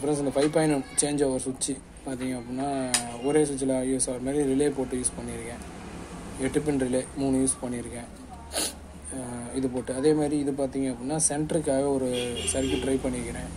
Friends இந்த five point change over சுவிட்சு பார்த்தீங்க அப்படின்னா ஒரே சுவிட்சில் யூஸ் ஆகிற மாதிரி ரிலே போட்டு யூஸ் பண்ணியிருக்கேன். எட்டு பின் ரிலே மூணு யூஸ் பண்ணியிருக்கேன். இது போட்டு. அதே மாதிரி இது பார்த்தீங்க அப்படின்னா சென்டருக்காக ஒரு சர்க்கியூட் ட்ரை பண்ணிக்கிறேன்.